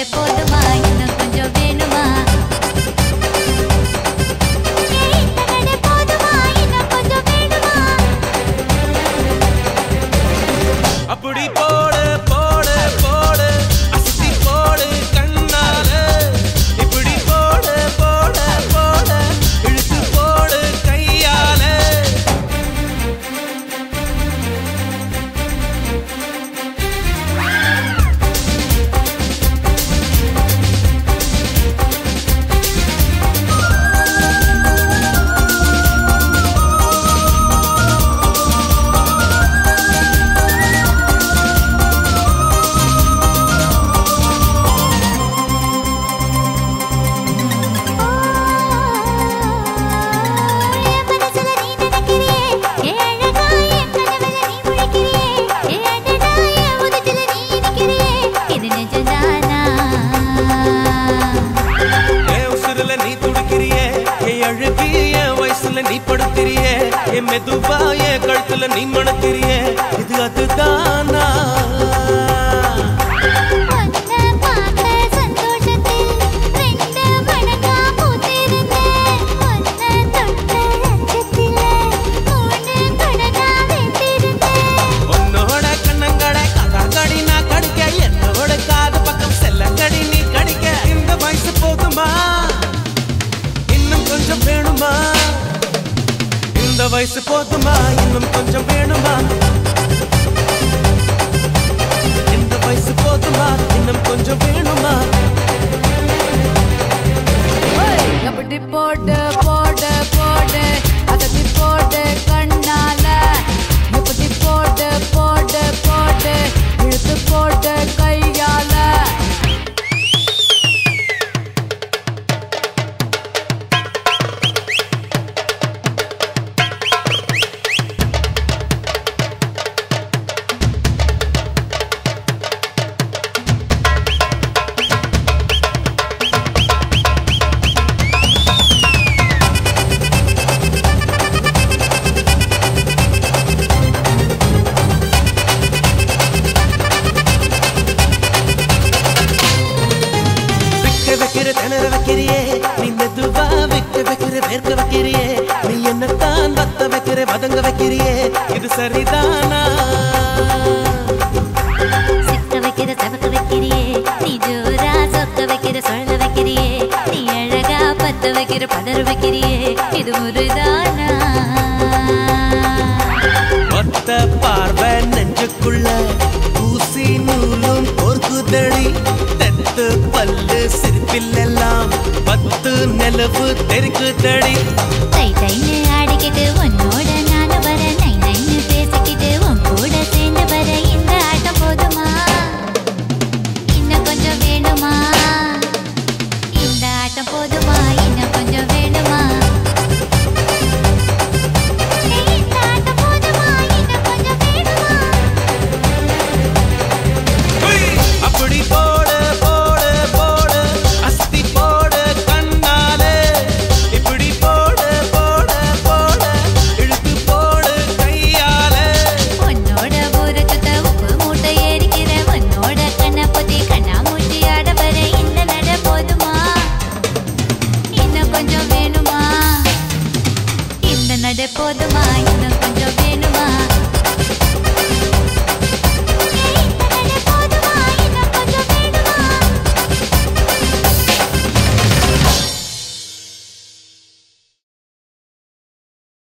இந்த நட நீ என் அழுகிய வயசுல நீ படுத்திரியே என் மெதுவாய கழுத்துல நீ மணக்கிறியே? வயசு போதுமா? இன்னும் கொஞ்சம் வேணுமா? இந்த வயசு போதுமா? இன்னும் கொஞ்சம் வேணுமா? கபடி போட்டு போடு போடு அதட்டி போட்டு கண்ணால. எப்படி போட்டு போடு போட்டு இழுத்து போட்டு வைக்கிறியே. நீ மெதுவா விக்க வைக்கிற வேர்க்க வைக்கிறியே. நீ என்னத்தான் வத்த வைக்கிற வதங்க வைக்கிறியே. இது சரிதானா? சிக்க வைக்கிற சவக்க வைக்கிறியே. நீ ஜோரா சொக்க வைக்கிற சொல்ல வைக்கிறியே. நீ அழகா பத்த வைக்கிற பதற வைக்கிறியே. இது முருதானா? ஒத்த நிலவு தெருக்கு தடி. தை தைன்னு ஆடிக்கிட்டு ஒன் போதுமா? இன்னும் கொஞ்சம் வேணுமா?